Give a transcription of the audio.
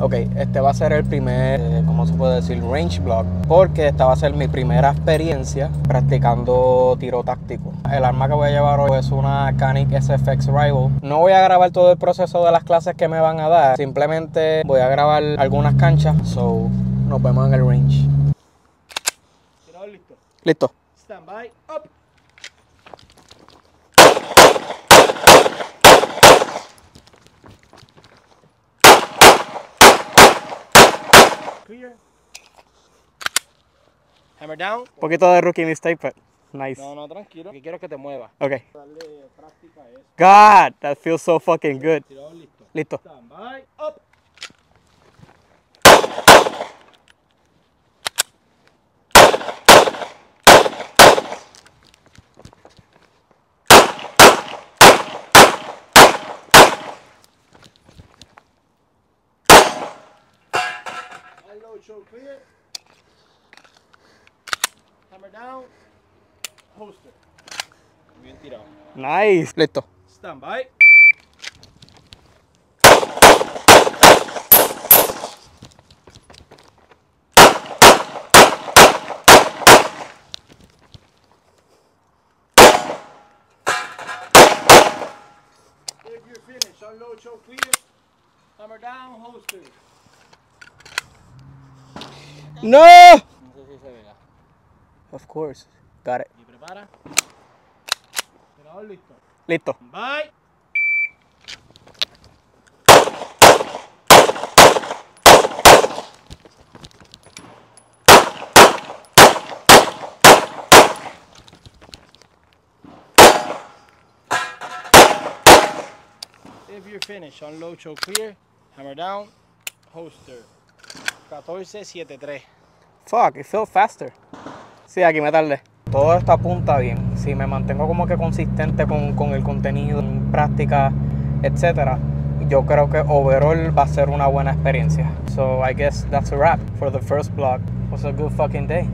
Ok, este va a ser el primer, eh, ¿cómo se puede decir? Range vlog, porque esta va a ser mi primera experiencia practicando tiro táctico. El arma que voy a llevar hoy es una Canic SFX Rival. No voy a grabar todo el proceso de las clases que me van a dar, simplemente voy a grabar algunas canchas, so nos vemos en el range. Listo. Listo. Stand by. Up. Clear. Hammer down. Un poquito de rookie mistake, but nice. No, no, tranquilo. Lo que quiero que te muevas. Ok. God, that feels so fucking good. Listo. Listo. Stand by. Up. Unload, show clear. Hammer down. Holster. Bien tirado. Nice. Listo. Stand by. If you're finished, unload, show clear. Hammer down, holster. No! No sé si se vea. Of course. Got it. Y prepara. Tirador listo. Listo. Bye. If you're finished, unload, show clear, hammer down, holster. 1473. Fuck, it felt faster. Sí, aquí me tardé. Todo esto apunta bien. Si me mantengo como que consistente con, con el contenido, en práctica, etcétera, yo creo que overall va a ser una buena experiencia. So I guess that's a wrap for the first vlog. It was a good fucking day.